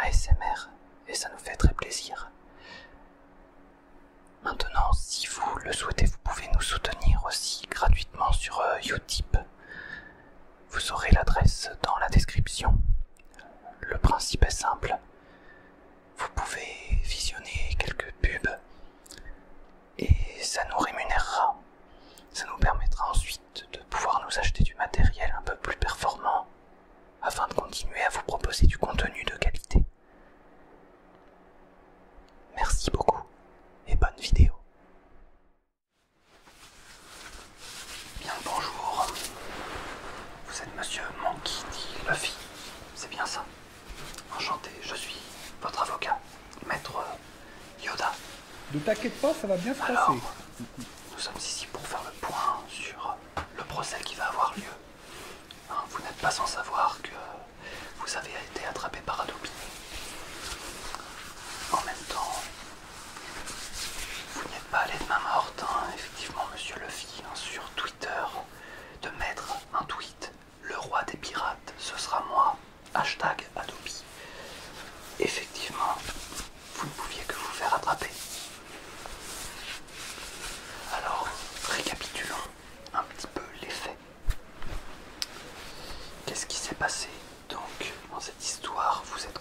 ASMR et ça nous fait très plaisir. Maintenant, si vous le souhaitez, vous pouvez nous soutenir aussi gratuitement sur euh, Utip. Vous aurez l'adresse dans la description. Le principe est simple. Vous pouvez visionner quelques pubs et ça nous rémunérera. Enchanté, je suis votre avocat, maître Yoda. Ne t'inquiète pas, ça va bien se Alors. Nous sommes ici pour faire le point sur le procès qui va avoir lieu. Hein, vous n'êtes pas sans savoir cette histoire, vous êtes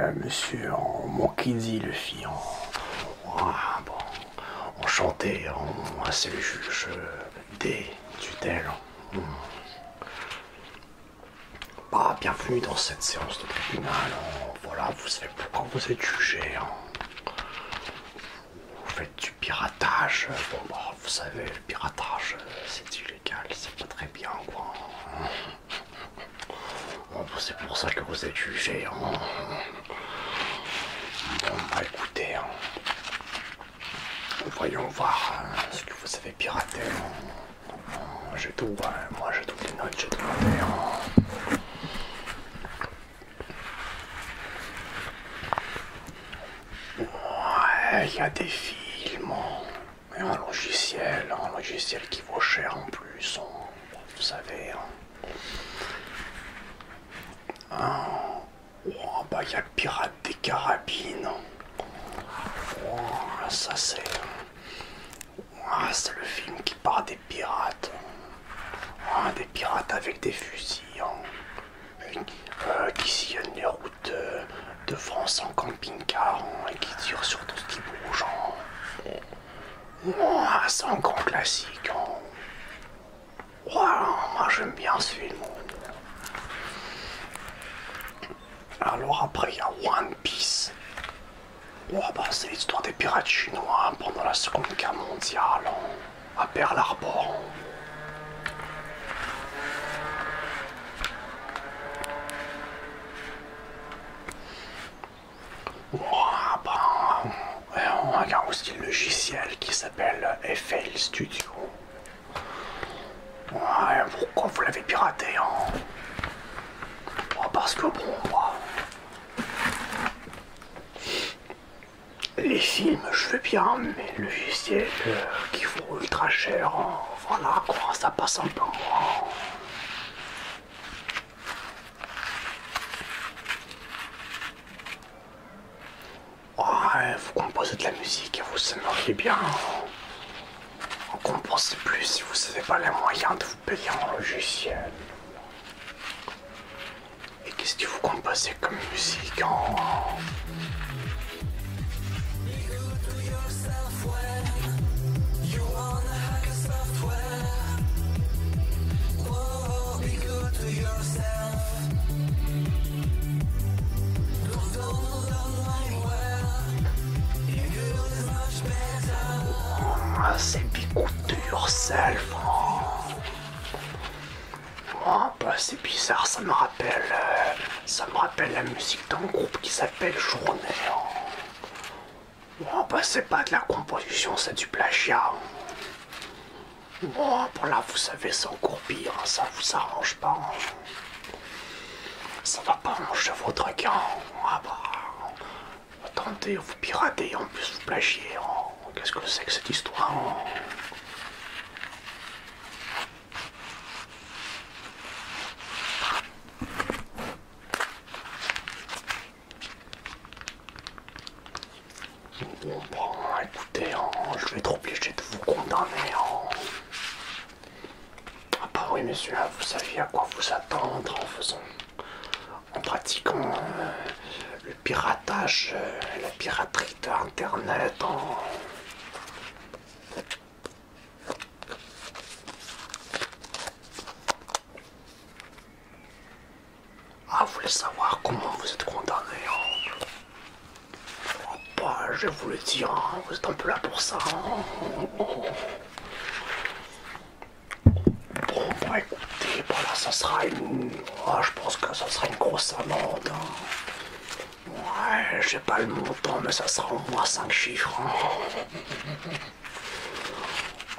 monsieur, en Monkidi le fit en. bon, on chantait. Ah, c'est le juge des tutelles. Hmm. Bah, bienvenue dans cette séance de tribunal. Voilà, vous savez pourquoi vous êtes jugé. Vous faites du piratage. Bon, bah, vous savez, le piratage, c'est illégal, c'est pas très bien, quoi. C'est pour ça que vous êtes jugé. Hein. Bon, bah, écoutez, hein. voyons voir hein, ce que vous avez piraté. J'ai tout, moi j'ai toutes les notes, j'ai tout noté. Ouais, il y a des films, et un logiciel, un logiciel qui vaut cher en plus, vous savez. Oh, bah il y a le pirate des carabines. Oh, ça c'est... Ah, c'est le film qui parle des pirates. Ah, des pirates avec des fusils. hein. Euh, qui sillonnent les routes de France en camping-car hein, et qui tirent sur tout ce qui bouge. hein. C'est un grand classique. moi j'aime bien ce film. Alors après il y a One Piece. Ouah, bah, c'est l'histoire des pirates chinois pendant la Seconde Guerre mondiale hein, à Pearl Harbor. Bah, on regarde aussi le logiciel qui s'appelle FL Studio. Ouais, pourquoi vous l'avez piraté hein? Oh, Parce que bon, moi, les films, je veux bien, mais le logiciel euh, qui vaut ultra cher, hein, voilà quoi, ça passe un peu moins. Ouais, vous composez de la musique et vous aimeriez bien. En composez plus si vous n'avez pas les moyens de vous payer un logiciel. Et qu'est-ce que vous composez comme musique hein? Ah, bah, c'est bizarre, ça me rappelle. euh, ça me rappelle la musique d'un groupe qui s'appelle Journée. hein. Ah, bah, c'est pas de la composition, c'est du plagiat. Bon, pour là, vous savez, c'est encore pire, hein, ça vous arrange pas. hein. Ça va pas manger votre gain. Ah bah. Attendez, vous piratez, en plus vous plagiez. hein. Qu'est-ce que c'est que cette histoire hein Bon, bon, écoutez, hein, je vais être obligé de vous condamner. hein. Ah bah oui, monsieur, vous saviez à quoi vous attendre en faisant, en pratiquant euh, le piratage, euh, la piraterie d'Internet. hein. Ah, vous voulez savoir comment vous êtes condamné hein? Oh, bah, je vais vous le dire, hein, vous êtes un peu là pour ça. hein bah écoutez, bah là, ça sera une... ah, je pense que ça sera une grosse amende. hein. Ouais, j'ai pas le montant, mais ça sera au moins 5 chiffres.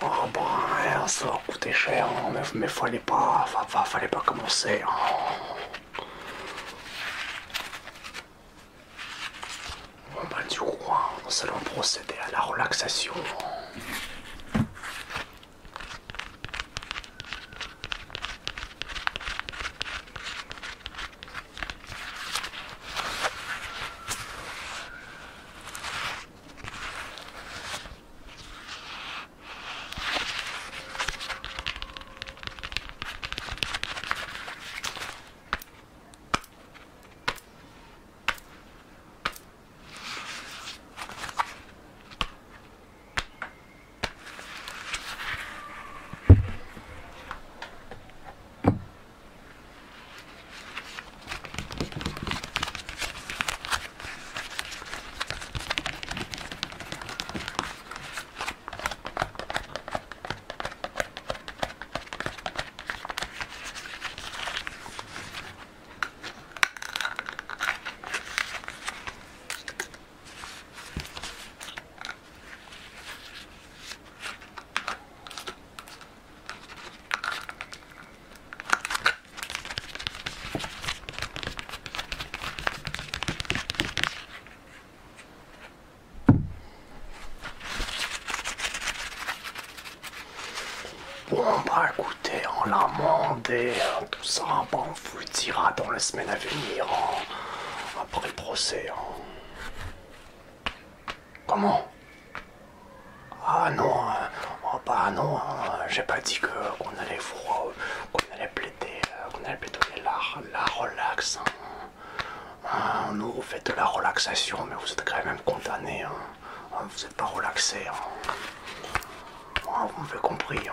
Oh, ouais, ça va coûter cher, mais, mais fallait pas... fa- fa- fallait pas commencer. hein. Bon, bah, du coup, nous allons procéder à la relaxation. Attendez, hein, tout ça, on vous le dira dans les semaines à venir, hein, après le procès. hein. Comment? Ah non, hein, oh, bah non, j'ai pas dit que qu'on allait vous, qu'on allait plaider, euh, qu'on allait plaider la, la relax. nous, vous faites de la relaxation, mais vous êtes quand même condamné. Vous n'êtes pas relaxé. Vous m'avez compris.